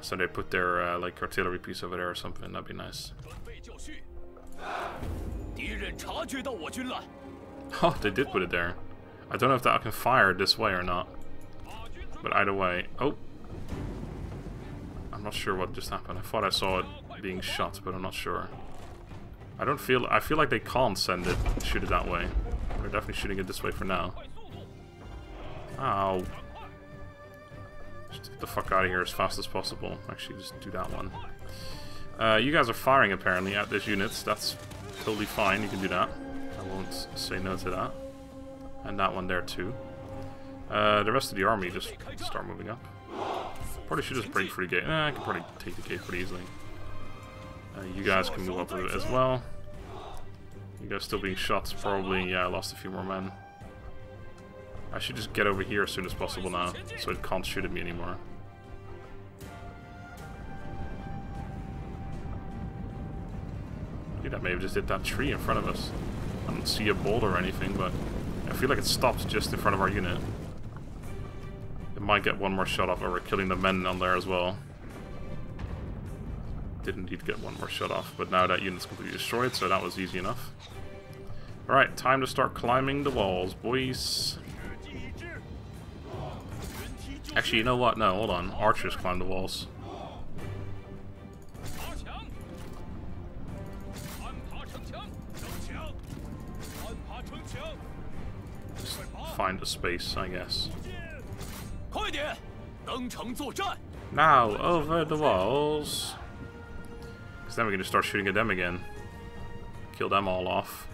So they put their uh, like artillery piece over there or something. That'd be nice. Oh, they did put it there. I don't know if that can fire this way or not. But either way... Oh! I'm not sure what just happened. I thought I saw it being shot, but I'm not sure. I don't feel... I feel like they can't send it, shoot it that way. They're definitely shooting it this way for now. Ow. Just get the fuck out of here as fast as possible. Actually, just do that one. Uh, you guys are firing, apparently, at this unit. That's totally fine. You can do that. I won't say no to that. And that one there, too. Uh, the rest of the army just start moving up. Probably should just break through the gate. Eh, I can probably take the gate pretty easily. Uh, you guys can move up with it as well. You guys still being shot. Probably, yeah, I lost a few more men. I should just get over here as soon as possible now, so it can't shoot at me anymore. Dude, I may have just hit that tree in front of us. I don't see a boulder or anything, but I feel like it stopped just in front of our unit. It might get one more shot off, or we're killing the men on there as well. Didn't need to get one more shut off, but now that unit's completely destroyed, so that was easy enough. Alright, time to start climbing the walls, boys. Actually, you know what? No, hold on. Archers climb the walls. Find a space, I guess. Now, over the walls. Then we can just start shooting at them again. Kill them all off.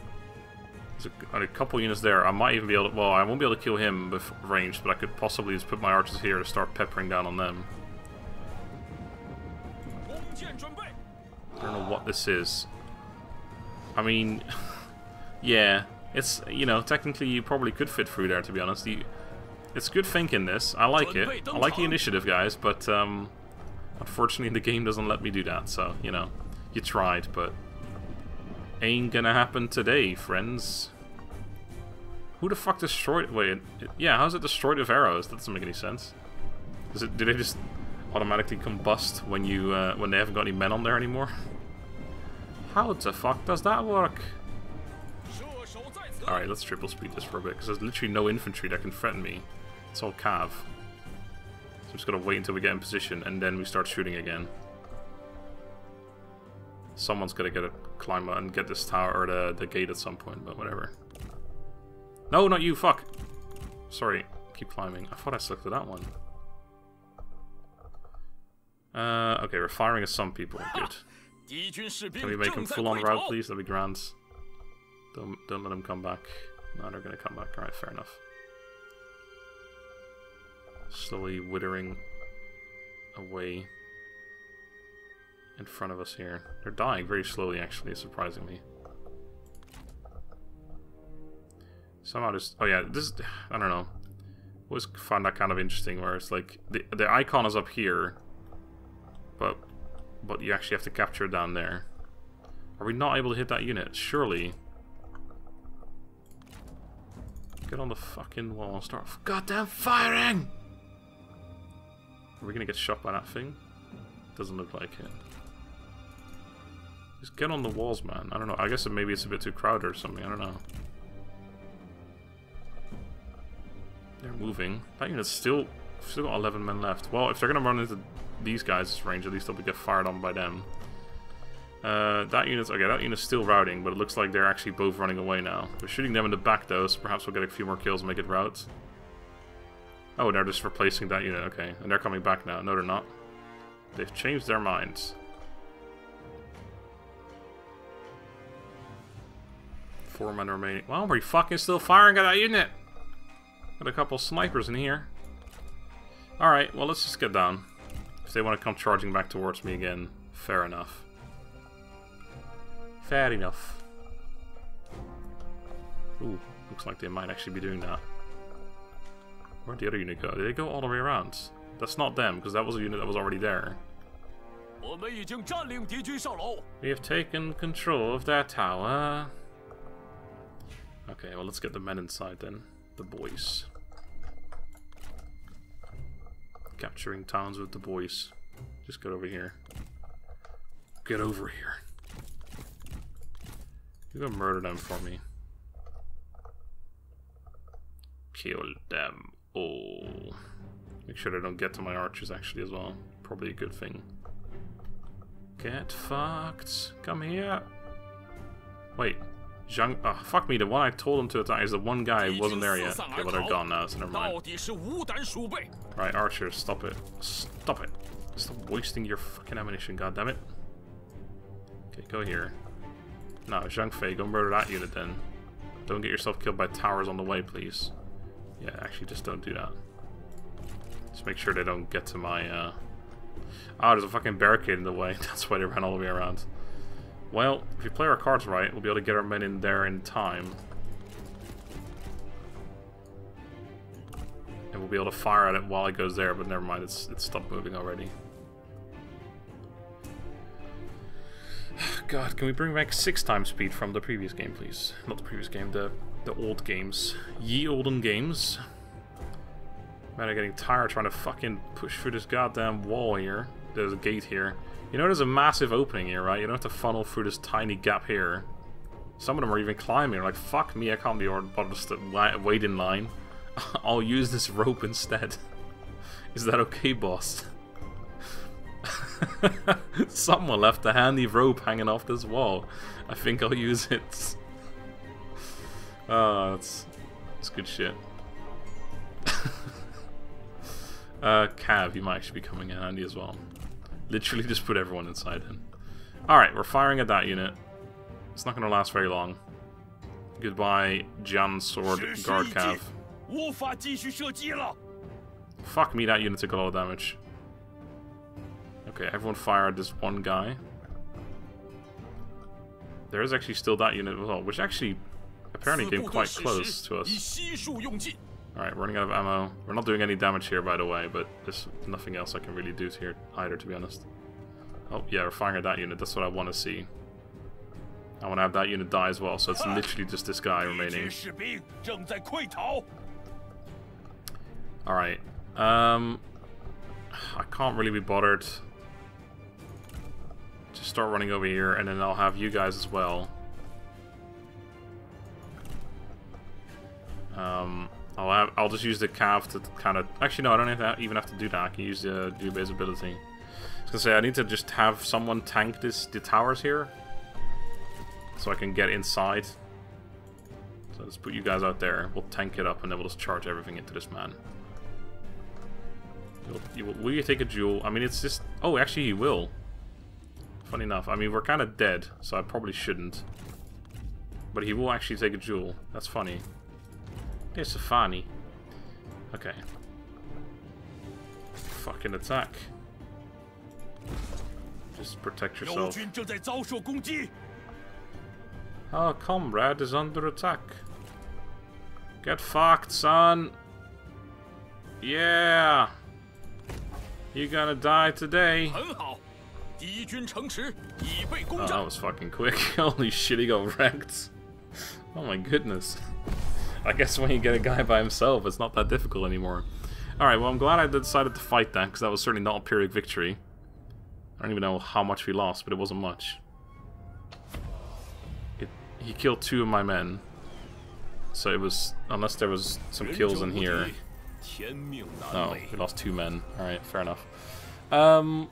There's a, a, couple units there. I might even be able to... Well, I won't be able to kill him with range, but I could possibly just put my archers here to start peppering down on them. I don't know what this is. I mean... *laughs* yeah, it's... You know, technically you probably could fit through there, to be honest. You, it's good thinking, this. I like it. I like the initiative, guys, but... um Unfortunately, *laughs* the game doesn't let me do that, so, you know. You tried, but... Ain't gonna happen today, friends. Who the fuck destroyed... Wait, it, yeah, how's it destroyed with arrows? That doesn't make any sense. Does it... Do they just automatically combust when you... Uh, when they haven't got any men on there anymore? How the fuck does that work? Alright, let's triple speed this for a bit, because there's literally no infantry that can threaten me. It's all cav. So I'm just gonna wait until we get in position, and then we start shooting again. Someone's gonna get a climb and get this tower or the, the gate at some point, but whatever. No, not you, fuck! Sorry, keep climbing. I thought I selected that one. Uh, okay, we're firing at some people. *laughs* Good. Can we make them full on route, please? That'd be grand. Don't, don't let them come back. No, they're gonna come back. Alright, fair enough. Slowly withering away in front of us here. They're dying very slowly, actually, surprisingly. Somehow just... Oh yeah, this... I don't know. always find that kind of interesting, where it's like... The, the icon is up here, but but you actually have to capture down there. Are we not able to hit that unit? Surely. Get on the fucking wall and start goddamn firing! Are we gonna get shot by that thing? Doesn't look like it. Just get on the walls, man. I don't know. I guess maybe it's a bit too crowded or something. I don't know. They're moving. That unit's still still got 11 men left. Well, if they're gonna run into these guys' range, at least they'll get fired on by them. Uh, that unit's okay. That unit's still routing, but it looks like they're actually both running away now. We're shooting them in the back though, so perhaps we'll get a few more kills and make it rout. Oh, they're just replacing that unit. Okay, and they're coming back now. No, they're not. They've changed their minds. Four men remaining. Well, we're fucking still firing at that unit. Got a couple snipers in here. Alright, well, let's just get down. If they want to come charging back towards me again, fair enough. Fair enough. Ooh, looks like they might actually be doing that. Where'd the other unit go? Did they go all the way around? That's not them, because that was a unit that was already there. We have taken control of that tower. Okay, well let's get the men inside then. The boys. Capturing towns with the boys. Just get over here. Get over here. You go murder them for me. kill them all. Make sure they don't get to my archers actually as well. Probably a good thing. Get fucked. Come here. Wait. Zhang. Oh, fuck me. The one I told him to attack is the one guy who wasn't there yet. Okay, well, they're gone now, so never mind. Right, archer, stop it. Stop it. Stop wasting your fucking ammunition, goddammit. Okay, go here. No, Zhang Fei, go murder that unit then. Don't get yourself killed by towers on the way, please. Yeah, actually, just don't do that. Just make sure they don't get to my, uh... Ah, oh, there's a fucking barricade in the way. *laughs* That's why they ran all the way around. Well, if we play our cards right, we'll be able to get our men in there in time. And we'll be able to fire at it while it goes there, but never mind, it's, it's stopped moving already. *sighs* God, can we bring back six times speed from the previous game, please? Not the previous game, the the old games. Ye olden games. Man, I'm getting tired trying to fucking push through this goddamn wall here. There's a gate here. You know there's a massive opening here, right? You don't have to funnel through this tiny gap here. Some of them are even climbing. Like, fuck me, I can't be bothered to wait in line. *laughs* I'll use this rope instead. *laughs* Is that okay, boss? *laughs* Someone left a handy rope hanging off this wall. I think I'll use it. Oh, that's, that's good shit. uh, Cav, you might actually be coming in handy as well. Literally just put everyone inside him. Alright, we're firing at that unit. It's not going to last very long. Goodbye, Jian Sword Guard Cav. Fuck me, that unit took a lot of damage. Okay, everyone fired this one guy. There is actually still that unit as well, which actually apparently came quite close to us. Alright, running out of ammo. We're not doing any damage here, by the way, but there's nothing else I can really do here either, to be honest. Oh, yeah, we're firing at that unit. That's what I want to see. I want to have that unit die as well, so it's literally just this guy remaining. Alright. Um, I can't really be bothered just start running over here, and then I'll have you guys as well. Um, I'll have, I'll just use the cav to kind of... Actually, no, I don't have to, even have to do that. I can use the Dube's ability. I was gonna say, I need to just have someone tank this the towers here. So I can get inside. So let's put you guys out there. We'll tank it up, and then we'll just charge everything into this man. You'll, you, will you take a jewel? I mean, it's just... Oh, actually, he will. Funny enough. I mean, we're kind of dead, so I probably shouldn't. But he will actually take a jewel. That's funny. It's funny. Okay. Fucking attack. Just protect yourself. Our ah, comrade is under attack. Get fucked, son. Yeah. You're gonna die today. Oh, that was fucking quick. *laughs* Holy shit, he got wrecked. Oh my goodness. I guess when you get a guy by himself, it's not that difficult anymore. Alright, well I'm glad I decided to fight that, because that was certainly not a Pyrrhic victory. I don't even know how much we lost, but it wasn't much. It, he killed two of my men. So it was, unless there was some kills in here. Oh, we lost two men. Alright, fair enough. Um,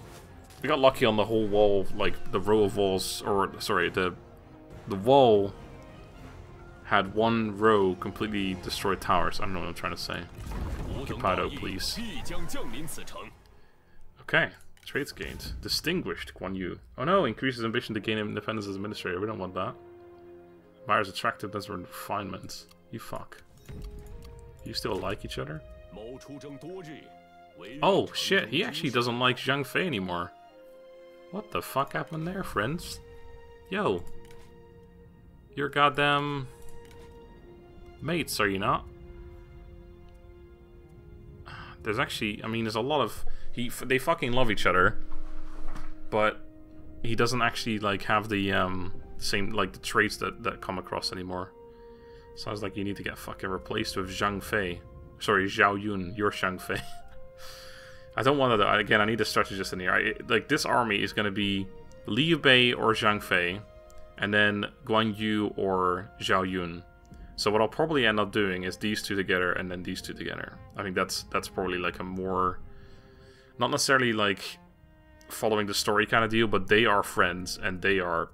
we got lucky on the whole wall, like the row of walls, or sorry, the the wall had one row completely destroyed towers. I don't know what I'm trying to say. Occupado, please. Okay, traits gained. Distinguished Guan Yu. Oh no, increases ambition to gain independence as administrator. We don't want that. Admires attractiveness or refinement. You fuck. You still like each other? Oh shit, he actually doesn't like Zhang Fei anymore. What the fuck happened there, friends? Yo. You're goddamn... Mates, are you not? There's actually... I mean, there's a lot of... He, they fucking love each other. But he doesn't actually, like, have the, um... Same, like, the traits that, that come across anymore. Sounds like you need to get fucking replaced with Zhang Fei. Sorry, Zhao Yun. You're Zhang Fei. *laughs* I don't want to. Again, I need to strategy just in here. I, like this army is going to be Liu Bei or Zhang Fei, and then Guan Yu or Zhao Yun. So what I'll probably end up doing is these two together and then these two together. I think that's that's probably like a more not necessarily like following the story kind of deal, but they are friends and they are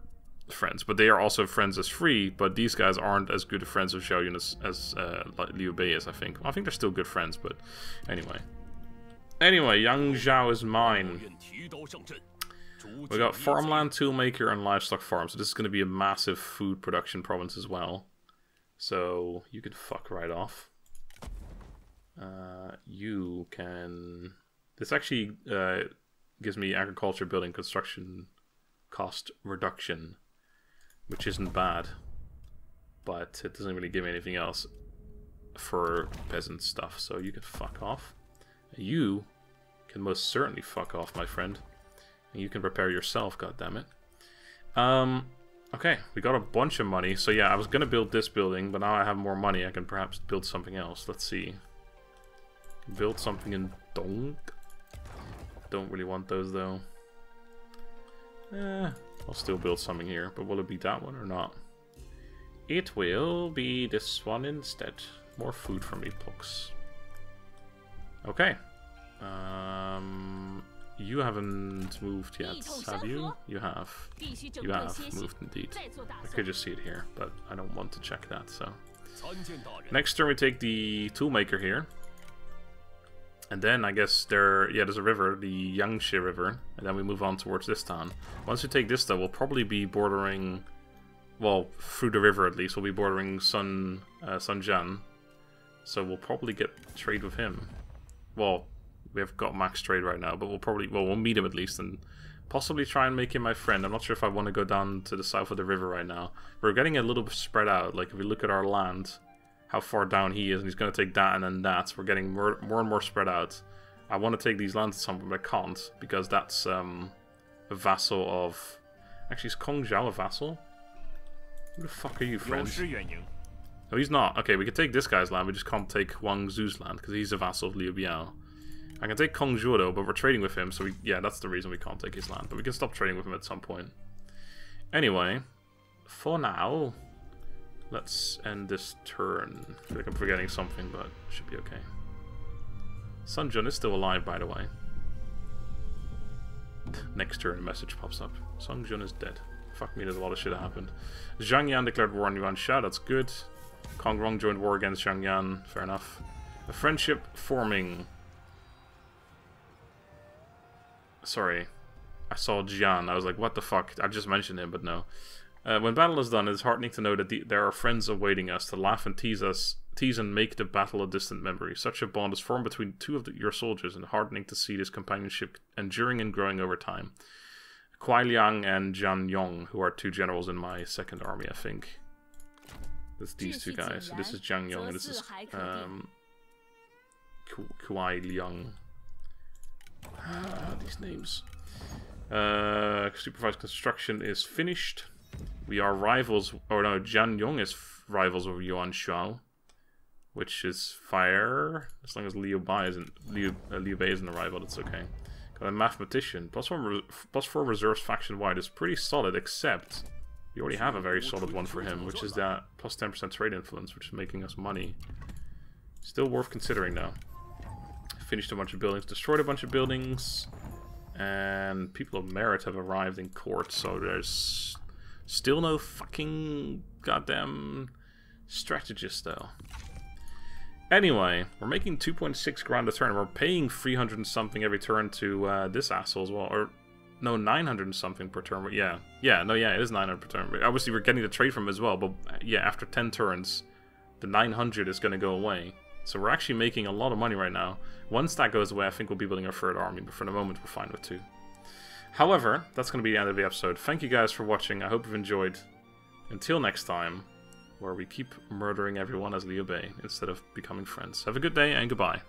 friends. But they are also friends as free, but these guys aren't as good friends of Zhao Yun as, as uh, Liu Bei is, I think. I think they're still good friends, but anyway. Anyway, Yang Zhao is mine. We got farmland, toolmaker, and livestock farm. So this is going to be a massive food production province as well. So you can fuck right off. Uh, you can... This actually uh, gives me agriculture, building, construction cost reduction, which isn't bad. But it doesn't really give me anything else for peasant stuff. So you can fuck off. You can most certainly fuck off, my friend. And you can prepare yourself, goddammit. Um, okay, we got a bunch of money. So yeah, I was going to build this building, but now I have more money. I can perhaps build something else. Let's see. Build something in Dong. Don't really want those, though. Eh, I'll still build something here, but will it be that one or not? It will be this one instead. More food for me, plugs. Okay. Um, you haven't moved yet, have you? You have. You have moved indeed. I could just see it here, but I don't want to check that, so. Next turn we take the toolmaker here. And then I guess there, yeah, there's a river, the Yangtze River, and then we move on towards this town. Once we take this, though, we'll probably be bordering, well, through the river at least, we'll be bordering Sun, uh, Sun Jian. So we'll probably get trade with him. Well, we have got max trade right now, but we'll probably, well, we'll meet him at least and possibly try and make him my friend. I'm not sure if I want to go down to the south of the river right now. We're getting a little bit spread out. Like, if we look at our land, how far down he is, and he's going to take that and then that. We're getting more, more and more spread out. I want to take these lands at some point, but I can't, because that's um, a vassal of... Actually, is Kong Zhou a vassal? Who the fuck are you, friend? No, he's not. Okay, we can take this guy's land, we just can't take Wang Zhu's land, because he's a vassal of Liu Biao. I can take Kong Zhou though, but we're trading with him, so we, yeah, that's the reason we can't take his land. But we can stop trading with him at some point. Anyway, for now, let's end this turn. I feel like I'm forgetting something, but should be okay. Sun Jun is still alive, by the way. Next turn, a message pops up. Sun Jun is dead. Fuck me, there's a lot of shit that happened. Zhang Yan declared war on Yuan Shao, that's good. Kong Rong joined war against Zhang Yan, fair enough. A friendship forming sorry, I saw Jian. I was like, what the fuck? I just mentioned him, but no. Uh, when battle is done, it is heartening to know that the, there are friends awaiting us to laugh and tease us, tease and make the battle a distant memory. Such a bond is formed between two of the, your soldiers, and heartening to see this companionship enduring and growing over time. Kuai Liang and Jian Yong, who are two generals in my second army, I think. It's these two guys. So this is Jian Yong, and this is um, Kuai Liang. Ah, these names. Uh, supervised construction is finished. We are rivals, or no, Jian Yong is rivals of Yuan Shao, which is fire. As long as Liu Bei isn't Liu, uh, Liu Bei isn't a rival, it's okay. Got a mathematician. Plus one, plus four reserves faction wide is pretty solid, except we already have a very solid one for him, which is that plus 10% trade influence, which is making us money. Still worth considering though finished a bunch of buildings, destroyed a bunch of buildings, and people of merit have arrived in court, so there's still no fucking goddamn strategist, though. Anyway, we're making 2.6 grand a turn. We're paying 300 and something every turn to uh, this asshole as well. Or, no, 900 and something per turn. But yeah, yeah, no, yeah, it is 900 per turn. But obviously, we're getting the trade from as well. But yeah, after 10 turns, the 900 is going to go away. So we're actually making a lot of money right now. Once that goes away, I think we'll be building our third army, but for the moment we're fine with two. However, that's going to be the end of the episode. Thank you guys for watching. I hope you've enjoyed. Until next time, where we keep murdering everyone as Liu Bei instead of becoming friends. Have a good day and goodbye.